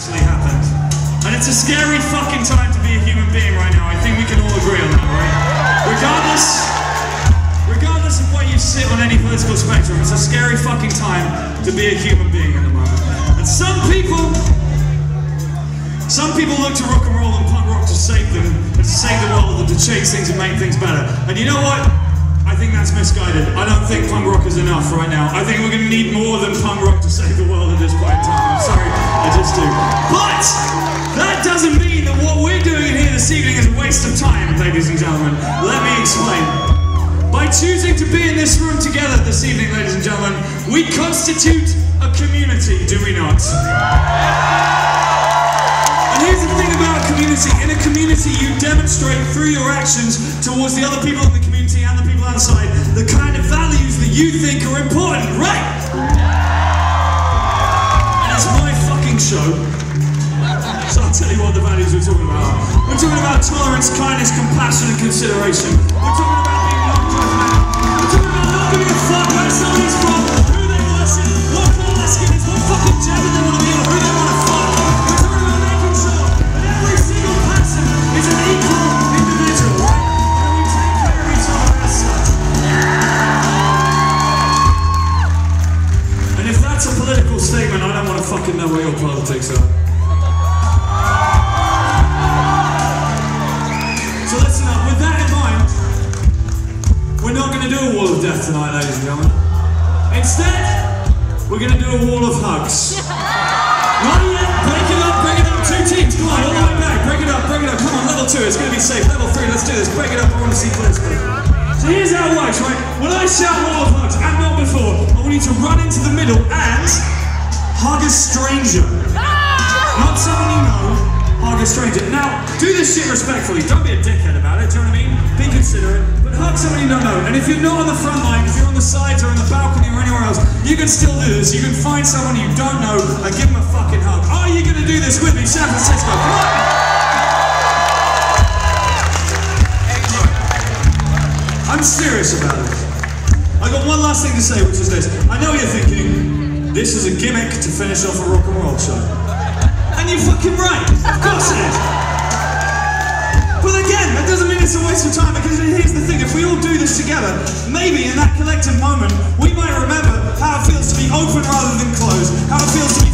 actually happened. And it's a scary fucking time to be a human being right now. I think we can all agree on that, right? Regardless, regardless of where you sit on any political spectrum, it's a scary fucking time to be a human being at the moment. And some people, some people look to rock and roll and punk rock to save them, and to save the world, and to change things and make things better. And you know what? I think that's misguided. I think punk rock is enough right now. I think we're going to need more than punk rock to save the world at this point in time. I'm sorry, I just do. But that doesn't mean that what we're doing here this evening is a waste of time, ladies and gentlemen. Let me explain. By choosing to be in this room together this evening, ladies and gentlemen, we constitute a community, do we not? And here's the thing about a community. In a community, you demonstrate through your actions towards the other people in the community and the people outside the kind of values that you think are important, right? And it's my fucking show. So I'll tell you what the values we're talking about. We're talking about tolerance, kindness, compassion, and consideration. We're talking about being non-judgmental. We're talking about not giving a fuck where somebody's political statement, I don't want to fucking know where your politics are. So listen up, with that in mind, we're not going to do a wall of death tonight, ladies and gentlemen. Instead, we're going to do a wall of hugs. Not yet, break it up, break it up, two teams, come on, all the way back, break it up, break it up, come on, level two, it's going to be safe, level three, let's do this, break it up, I want to see space. So here's how it works, right? When I shout hugs, and not before, I want you to run into the middle and hug a stranger. Not someone you know, hug a stranger. Now, do this shit respectfully. Don't be a dickhead about it, do you know what I mean? Be considerate, but hug someone you don't know. And if you're not on the front line, if you're on the sides or in the balcony or anywhere else, you can still do this. You can find someone you don't know and give them a fucking hug. Are you gonna do this with me, San Francisco? Serious about it. I got one last thing to say, which is this. I know you're thinking, this is a gimmick to finish off a rock and roll show. And you're fucking right. Of course it is. But again, that doesn't mean it's a waste of time because here's the thing, if we all do this together, maybe in that collective moment, we might remember how it feels to be open rather than closed, how it feels to be